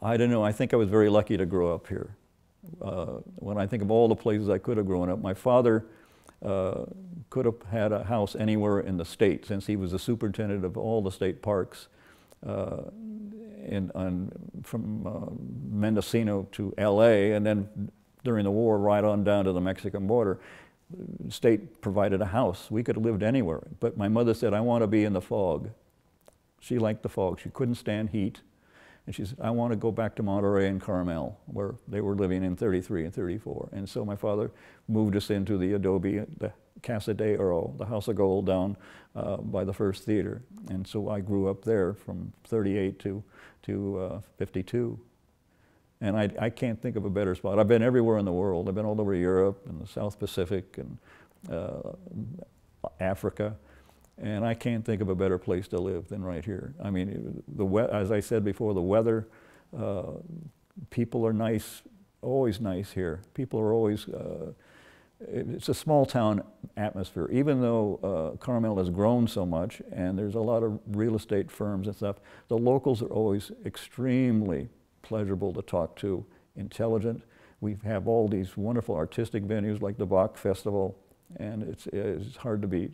I don't know. I think I was very lucky to grow up here. Uh, when I think of all the places I could have grown up, my father uh, could have had a house anywhere in the state since he was the superintendent of all the state parks uh, in, on, from uh, Mendocino to LA and then during the war right on down to the Mexican border. The state provided a house. We could have lived anywhere. But my mother said, I want to be in the fog. She liked the fog. She couldn't stand heat. And she said, I want to go back to Monterey and Carmel, where they were living in 33 and 34. And so my father moved us into the Adobe, the Casa de Oro, the House of Gold down uh, by the First Theater. And so I grew up there from 38 to, to uh, 52. And I, I can't think of a better spot. I've been everywhere in the world. I've been all over Europe and the South Pacific and uh, Africa. And I can't think of a better place to live than right here. I mean, the as I said before, the weather, uh, people are nice, always nice here. People are always, uh, it's a small town atmosphere. Even though uh, Carmel has grown so much and there's a lot of real estate firms and stuff, the locals are always extremely pleasurable to talk to, intelligent. We have all these wonderful artistic venues like the Bach Festival, and it's, it's hard to beat.